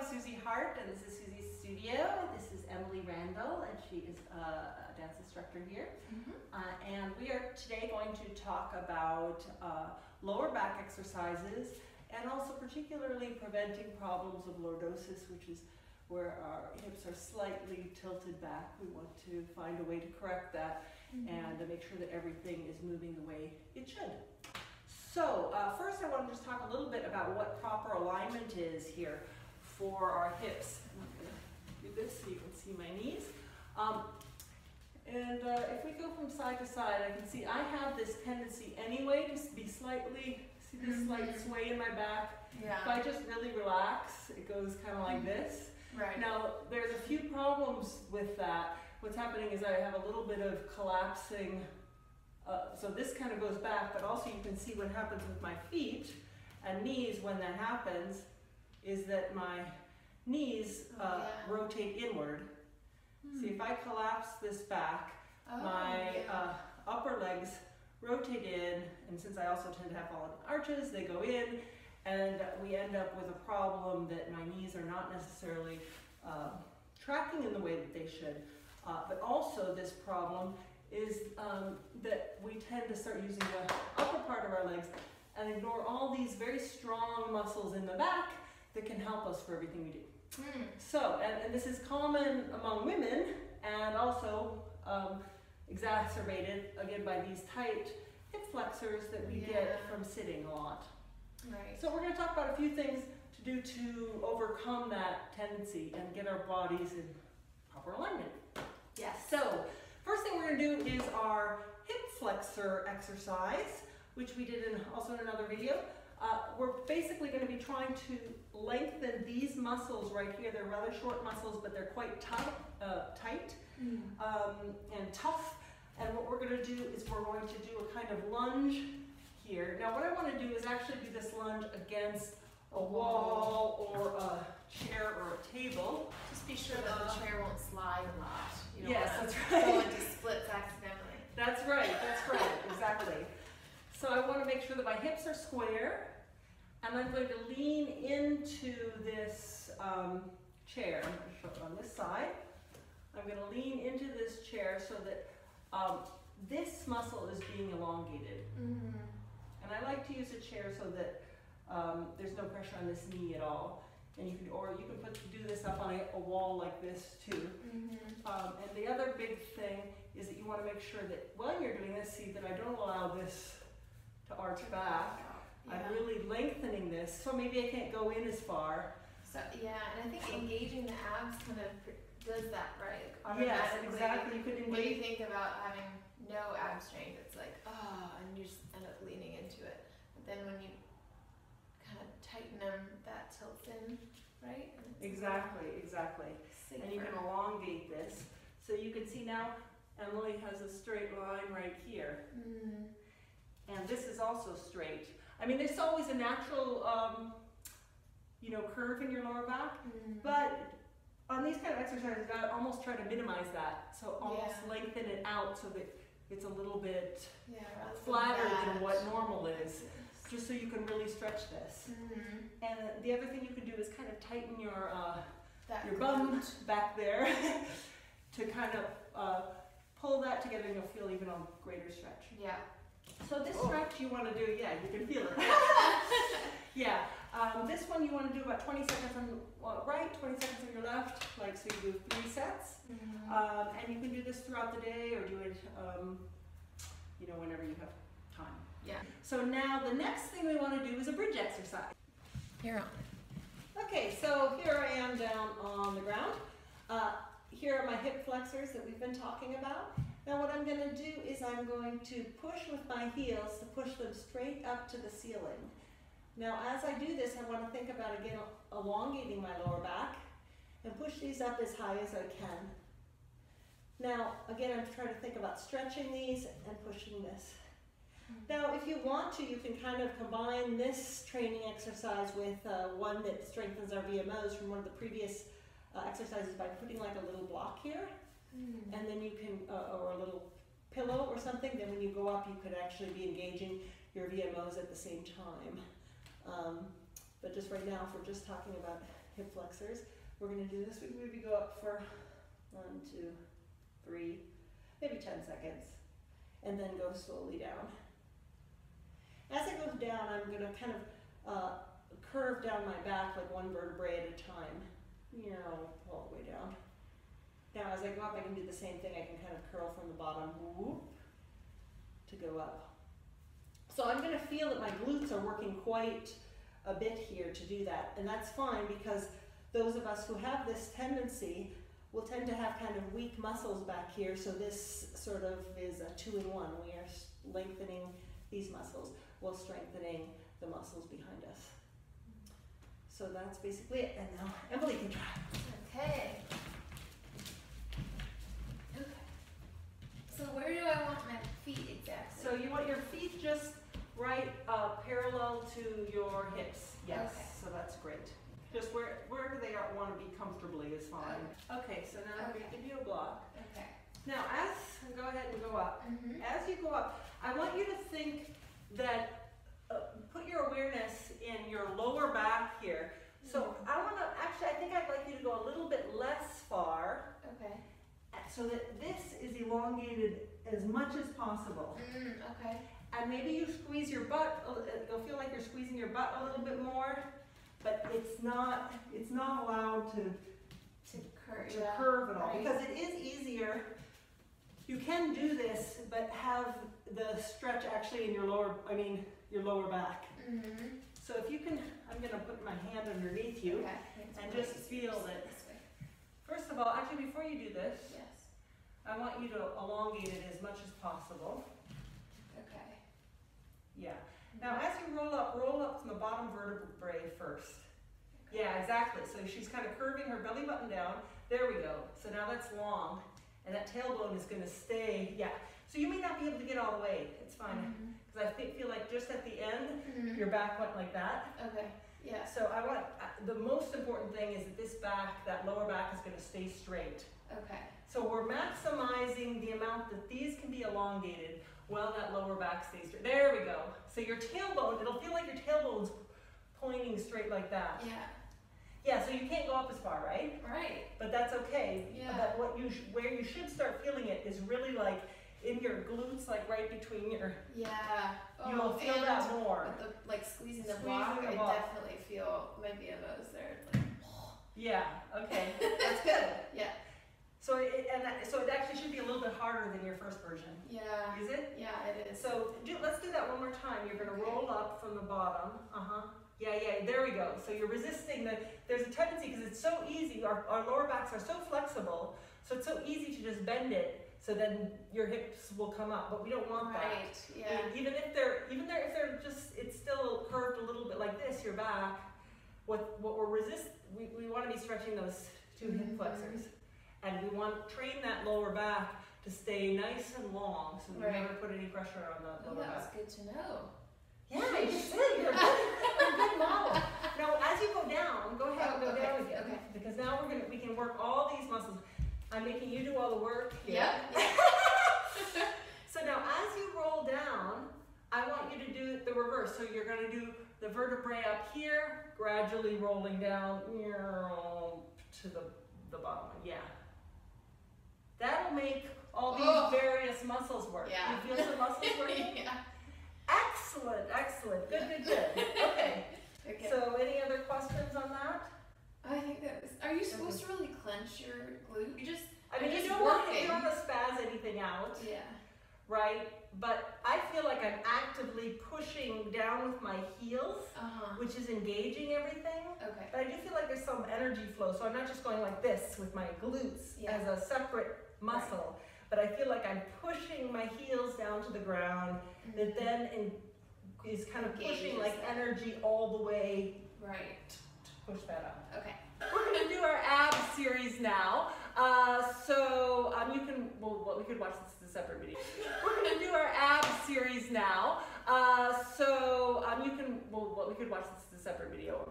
I'm Suzie Hardt, and this is Suzie's studio. This is Emily Randall, and she is uh, a dance instructor here. Mm-hmm. Uh, and we are today going to talk about uh, lower back exercises and also particularly preventing problems of lordosis, which is where our hips are slightly tilted back. We want to find a way to correct that and to make sure that everything is moving the way it should. So uh, first I want to just talk a little bit about what proper alignment is here for our hips. I'm going to do this so you can see my knees. Um, and uh, if we go from side to side, I can see I have this tendency anyway to be slightly, see this slight Mhm. sway in my back. If I just really relax, it goes kind of like this. Right. Now, there's a few problems with that. What's happening is I have a little bit of collapsing, uh, so this kind of goes back, but also you can see what happens with my feet and knees when that happens is that my knees uh, Oh, yeah. rotate inward. Hmm. See, if I collapse this back, Oh, my yeah. uh, upper legs rotate in, and since I also tend to have fallen arches, they go in, and we end up with a problem that my knees are not necessarily uh, tracking in the way that they should. Uh, but also, this problem is um, that we tend to start using the upper part of our legs and ignore all these very strong muscles in the back that can help us for everything we do. Hmm. So, and, and this is common among women and also um, exacerbated again by these tight hip flexors that we get from sitting a lot. Right. So, we're going to talk about a few things to do to overcome that tendency and get our bodies in proper alignment. yes. So, first thing we're going to do is our hip flexor exercise, which we did in also in another video. Uh, we're basically going to be trying to lengthen these muscles right here. They're rather short muscles, but they're quite tough, uh, tight Hmm. um, and tough. And what we're going to do is we're going to do a kind of lunge here. Now, what I want to do is actually do this lunge against a wall or a chair or a table. Just be sure that the chair won't slide a lot. You don't Yes, wanna that's Go right. into splits accidentally. That's right, that's right, exactly. So I want to make sure that my hips are square, and I'm going to lean into this um, chair. I'm going to show it on this side. I'm going to lean into this chair so that um, this muscle is being elongated. Mm-hmm. And I like to use a chair so that um, there's no pressure on this knee at all. And you can, or you can put do this up on a, a wall like this too. Mm-hmm. Um, and the other big thing is that you want to make sure that while you're doing this, see that I don't allow this to arch back. Yeah. I'm really lengthening this, so maybe I can't go in as far. So yeah, and I think engaging the abs kind of does that right. Yes, exactly. You could When you think about having no ab strength, it's like oh, and you just end up leaning into it. But then when you kind of tighten them, that tilts in, right? Exactly, exactly. Safer. And you can elongate this. So you can see now Emily has a straight line right here. Mm. And this is also straight. I mean, there's always a natural, um, you know, curve in your lower back. Mm. But on these kind of exercises, I almost try to minimize that. So almost Yeah. lengthen it out so that it's a little bit yeah, flatter than what normal is, just so you can really stretch this. Mhm. And the other thing you can do is kind of tighten your uh, That your bum back there to kind of uh, pull that together, and you'll feel even a greater stretch. Yeah. So this Oh. stretch you want to do, yeah, you can feel it. yeah, um, this one you want to do about 20 seconds on the right, 20 seconds on your left, like so you do three sets. Mhm. Um, and you can do this throughout the day or do it, um, you know, whenever you have time. yeah. So now the next thing we want to do is a bridge exercise. You're on. Okay, so here I am down on the ground. Uh, here are my hip flexors that we've been talking about. Now what I'm going to do is I'm going to push with my heels to push them straight up to the ceiling. Now as I do this, I want to think about again elongating my lower back and push these up as high as I can. Now again, I'm trying to think about stretching these and pushing this. Now, if you want to, you can kind of combine this training exercise with uh, one that strengthens our VMOs from one of the previous uh, exercises by putting like a little block here, Mm. and then you can, uh, or a little pillow or something. Then when you go up, you could actually be engaging your VMOs at the same time. Um, but just right now, if we're just talking about hip flexors. We're gonna do this, we maybe go up for one, two, three, maybe ten seconds, and then go slowly down. As it goes down, I'm gonna kind of uh, curve down my back like one vertebrae at a time. You know, all the way down. Now, as I go up, I can do the same thing. I can kind of curl from the bottom, whoop, to go up. So I'm going to feel that my glutes are working quite a bit here to do that, and that's fine because those of us who have this tendency will tend to have kind of weak muscles back here. So this sort of is a two-in-one. We are lengthening these muscles while strengthening the muscles behind us. So that's basically it. And now Emily can try. Okay. Okay. So where do I want my feet exactly? So you want your feet just right uh, parallel to your hips. Yes. Okay. So that's great. Just where wherever they are, want to be comfortably is fine. Okay. So now I'm going to give you a block. Okay. Now as go ahead and go up. Mm-hmm. As you go up, I want you to think that uh, put your awareness in your lower back here. So I want to actually, I think I'd like you to go a little bit less far Okay. so that this is elongated as much as possible. Mm, okay. And maybe you squeeze your butt, li- uh, you'll feel like you're squeezing your butt a little bit more, but it's not, it's not allowed To curve. to yeah. curve at all. right. Because it is easier, you can do this, but have the stretch actually in your lower, I mean, your lower back. Mm-hmm. So if you can, I'm gonna put my hand underneath you. Okay. and just feel it. First of all, actually before you do this, Yes. I want you to elongate it as much as possible. Okay. Yeah. Now as you roll up, roll up from the bottom vertebrae first. Yeah, exactly. So she's kind of curving her belly button down. There we go. So now that's long, and that tailbone is going to stay. Yeah. So you may not be able to get all the way. It's fine. Mhm. Because I feel like just at the end, Mhm. your back went like that. Okay. Yeah. So I want uh, the most important thing is that this back, that lower back, is going to stay straight. Okay. So we're maximizing the amount that these can be elongated while that lower back stays straight. There we go. So your tailbone, it'll feel like your tailbone's pointing straight like that. Yeah. Yeah, so you can't go up as far, right? Right. But that's okay. Yeah. But what you sh- where you should start feeling it is really like in your glutes, like right between your. Yeah. You'll Oh, feel and that more. The, like squeezing the block, I definitely feel my VMOs there. Like, Yeah. Okay. That's good. yeah. So it, and that, so it actually should be a little bit harder than your first version. Yeah. Is it? Yeah, it is. So do, let's do that one more time. You're gonna Okay. roll up from the bottom. Uh huh. Yeah, yeah. There we go. So you're resisting the. There's a tendency because it's so easy. Our, our lower backs are so flexible, so it's so easy to just bend it. So then your hips will come up, but we don't want that. right. Yeah. Even if they're even there if they're just it's still curved a little bit like this, your back. What what we're resist we, we want to be stretching those 2 hip Mhm. flexors, and we want to train that lower back to stay nice and long, so we Right. never put any pressure on the Oh, lower was back. good to know. Yeah, you did. You're a good, you're a good model. Now, as you go down, go ahead and go okay, down again, okay. because now we're gonna we can work all these muscles. I'm making you do all the work Yeah. Yep. So now as you roll down, I want you to do the reverse. So you're going to do the vertebrae up here, gradually rolling down to the, the bottom. Yeah. That'll make all these Oh. various muscles work. Yeah. You feel some muscles working? yeah. Excellent, excellent. Good, good, good. Okay. Okay. So any other questions on that? I think that was. Are you supposed to really clench your glute? You just. I mean, You're you just don't, want, working. you don't want to spaz anything out. Yeah. right? But I feel like I'm actively pushing down with my heels, Uh huh. which is engaging everything. Okay. But I do feel like there's some energy flow, so I'm not just going like this with my glutes Yeah. as a separate muscle, but I feel like I'm pushing my heels down to the ground that then in, is kind of pushing like energy all the way Right. to push that up. Okay. We're gonna do our abs series now. Uh, so um, you can, well, well, we could watch this as a separate video. We're gonna do our abs series now. Uh, so um, you can, well, well, we could watch this as a separate video.